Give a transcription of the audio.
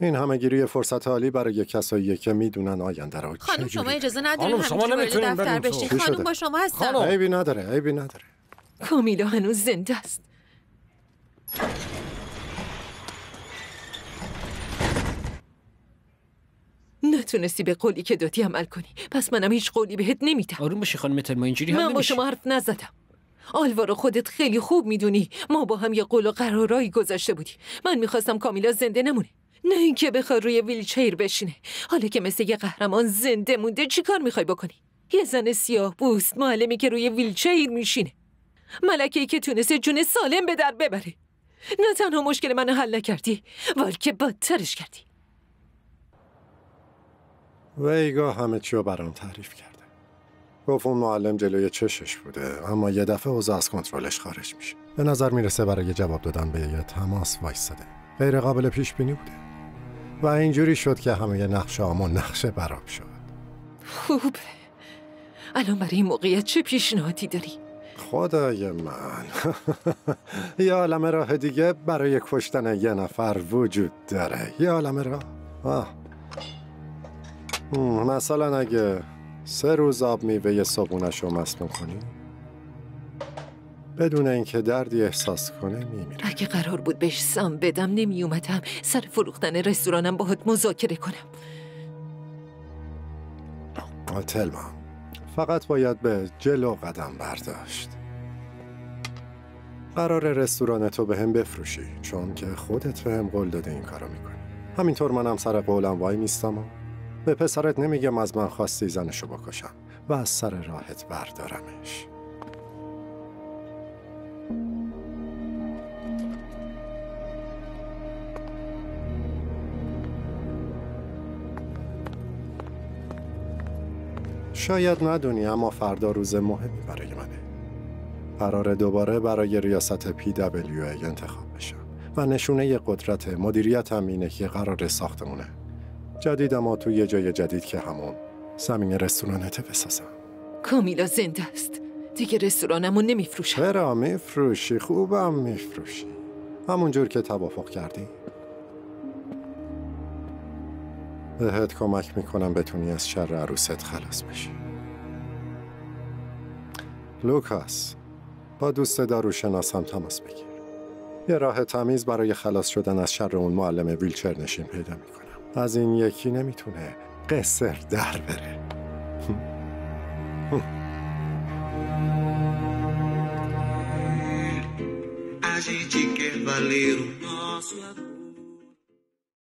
این همه گیری فرصت عالی برای کسایی که می‌دونن آینده رو خانم شما اجازه ندارین خانم، شما نمی‌تونین وارد دفتر. بشین. خانم شده؟ با شما هستم. خانم. عیبی نداره عیبی نداره. کامیلا هنوز زنده است. نتونستی به قولی که دادی عمل کنی. پس منم هیچ قولی بهت نمیدم. آروم باشی خانم تلما اینجوری هم من با. شما حرف نزدم. آلوارو خودت خیلی خوب می‌دونی ما با هم یه قول و قرارایی گذاشته بودیم. من می‌خواستم کامیلا زنده نمونه. نه اینکه بخواد روی ویلچیر بشینه. حالا که مثل یه قهرمان زنده مونده چیکار می‌خوای بکنی؟ یه زن سیاه بوست معلمی که روی ویلچیر میشینه. ملکه ای که تونسته جون سالم به در ببره. نه تنها مشکل منو حل نکردی بلکه بدترش کردی. ویگا همه چی رو برام تعریف کرده. گفت اون معلم جلوی چشش بوده اما یه دفعه اوضاع از کنترلش خارج میشه. به نظر می‌رسه برای جواب دادن به یه تماس وایستاده. غیر قابل پیش بینی بوده. و اینجوری شد که همه نقشه همون نقشه براب شد. خوبه. الان برای این موقعیت چه پیشنهادی داری؟ خدای من. یه عالم راه دیگه برای کشتن یه نفر وجود داره. یه عالم راه. آه. مثلا اگه سه روز آب میوه صبونش رو مصنوع کنی؟ بدون اینکه دردی احساس کنه میمیره اگه قرار بود بهش سم بدم نمی اومدم سر فروختن رستورانم باهات مذاکره کنم. تلما فقط باید به جلو قدم برداشت. قرار رستوران تو به هم بفروشی چون که خودت به هم قول داده این کارو می‌کنی. همینطور منم سر قولم وای میستم و به پسرت نمیگم از من خواستی زنشو بکشم و از سر راهت بردارمش. شاید ندونی اما فردا روز مهمی برای منه. قرار دوباره برای ریاست پی دبلیو انتخاب بشم. و نشونه قدرت مدیریت هم اینه که قرار ساختمونه. جدید اما تو یه جای جدید که همون زمین رستورانت بسازم. کامیلا زنده است. دیگه رستورانمو نمیفروشم. چرا میفروشی؟ خوبم میفروشی. همونجور که توافق کردی. بهت کمک می‌کنم بتونی از شر عروست خلاص بشی. لوکاس با دوست داروشناسم تماس بگیر. یه راه تمیز برای خلاص شدن از شر اون معلم ویلچر نشین پیدا می‌کنم. از این یکی nemiتونه قصر در بره. A gente quer valer o nosso amor.